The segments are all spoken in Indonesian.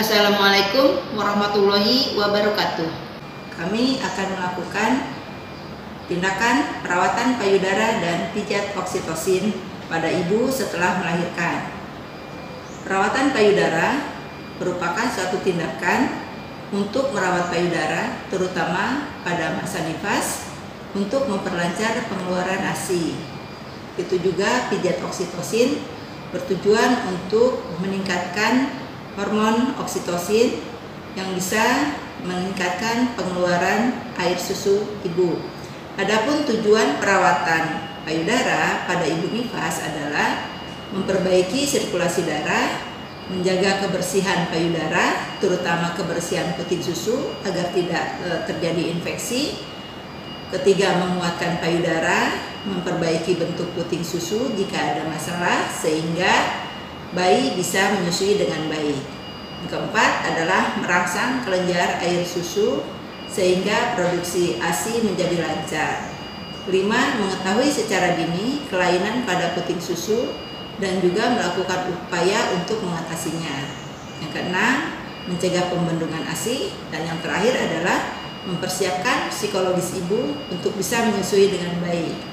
Assalamualaikum warahmatullahi wabarakatuh. Kami akan melakukan tindakan perawatan payudara dan pijat oksitosin pada ibu setelah melahirkan. Perawatan payudara merupakan suatu tindakan untuk merawat payudara terutama pada masa nifas untuk memperlancar pengeluaran ASI. Itu juga pijat oksitosin bertujuan untuk meningkatkan hormon oksitosin yang bisa meningkatkan pengeluaran air susu ibu. Adapun tujuan perawatan payudara pada ibu nifas adalah memperbaiki sirkulasi darah, menjaga kebersihan payudara, terutama kebersihan puting susu agar tidak e, terjadi infeksi. Ketiga, menguatkan payudara, memperbaiki bentuk puting susu jika ada masalah sehingga bayi bisa menyusui dengan baik. Yang keempat adalah merangsang kelenjar air susu sehingga produksi ASI menjadi lancar. Kelima, mengetahui secara dini kelainan pada puting susu dan juga melakukan upaya untuk mengatasinya. Yang keenam, mencegah pembendungan ASI dan yang terakhir adalah mempersiapkan psikologis ibu untuk bisa menyusui dengan baik.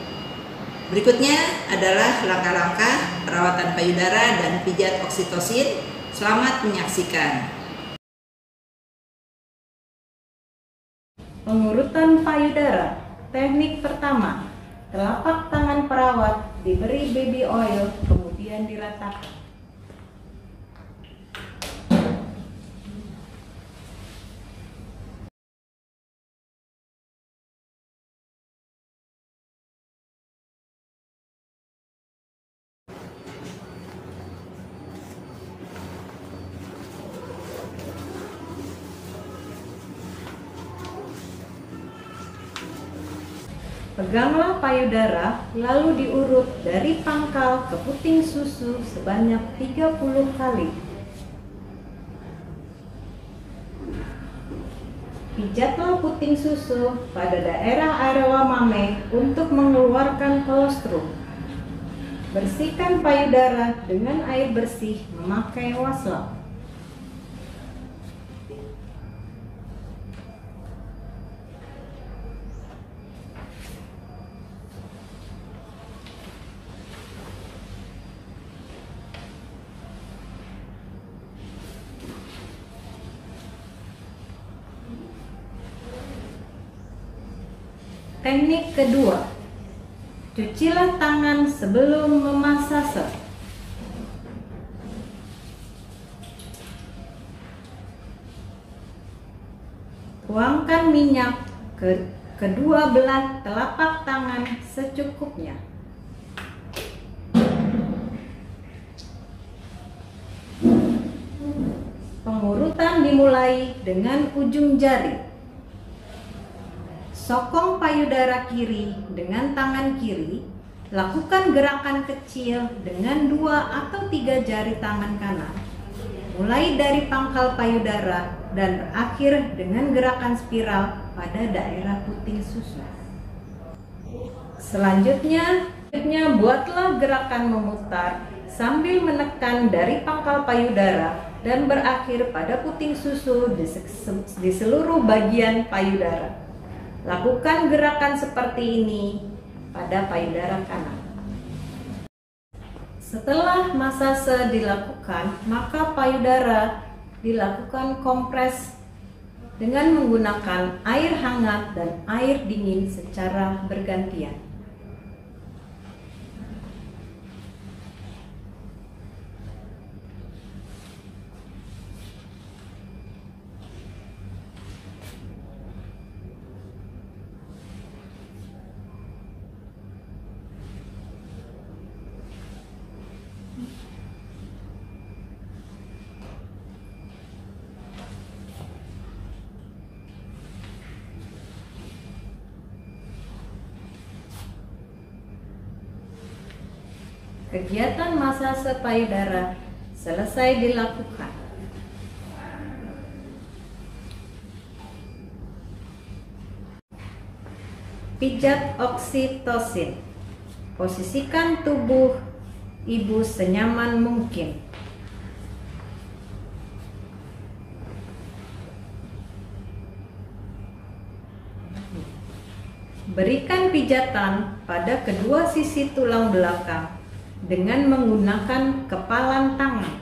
Berikutnya adalah langkah-langkah perawatan payudara dan pijat oksitosin. Selamat menyaksikan. Pengurutan payudara. Teknik pertama, telapak tangan perawat diberi baby oil kemudian diratakan. Peganglah payudara, lalu diurut dari pangkal ke puting susu sebanyak 30 kali. Pijatlah puting susu pada daerah arewa mame untuk mengeluarkan kolostrum. Bersihkan payudara dengan air bersih memakai waslap. Teknik kedua, cucilah tangan sebelum memasase. Tuangkan minyak ke kedua belah telapak tangan secukupnya. Pengurutan dimulai dengan ujung jari. Sokong payudara kiri dengan tangan kiri. Lakukan gerakan kecil dengan dua atau tiga jari tangan kanan. Mulai dari pangkal payudara dan berakhir dengan gerakan spiral pada daerah puting susu. Selanjutnya, selanjutnya buatlah gerakan memutar sambil menekan dari pangkal payudara dan berakhir pada puting susu di seluruh bagian payudara. Lakukan gerakan seperti ini pada payudara kanan. Setelah masase dilakukan, maka payudara dilakukan kompres dengan menggunakan air hangat dan air dingin secara bergantian. kegiatan masa sepayudara selesai dilakukan. Pijat oksitosin. Posisikan tubuh ibu senyaman mungkin. Berikan pijatan pada kedua sisi tulang belakang dengan menggunakan kepalan tangan.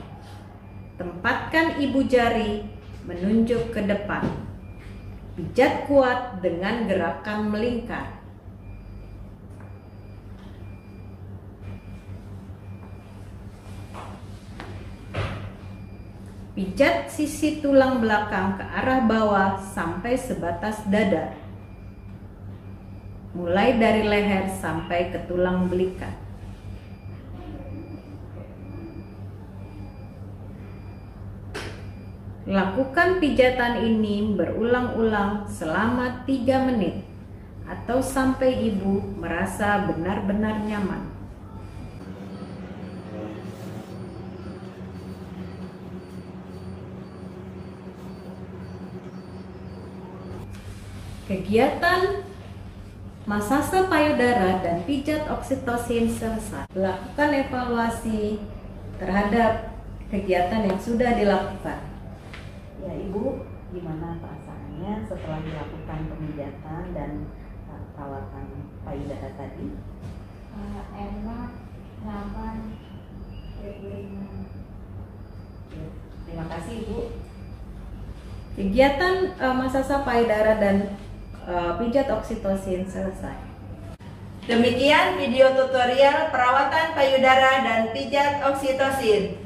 Tempatkan ibu jari menunjuk ke depan. Pijat kuat dengan gerakan melingkar. Pijat sisi tulang belakang ke arah bawah sampai sebatas dada. Mulai dari leher sampai ke tulang belikat. Lakukan pijatan ini berulang-ulang selama 3 menit atau sampai ibu merasa benar-benar nyaman. Kegiatan masasa payudara dan pijat oksitosin selesai. Lakukan evaluasi terhadap kegiatan yang sudah dilakukan. Gimana perasaannya setelah dilakukan pemijatan dan uh, perawatan payudara tadi? uh, enak, nyaman, ringan. Ya, terima kasih Ibu. Kegiatan uh, masasa payudara dan uh, pijat oksitosin selesai. Demikian video tutorial perawatan payudara dan pijat oksitosin.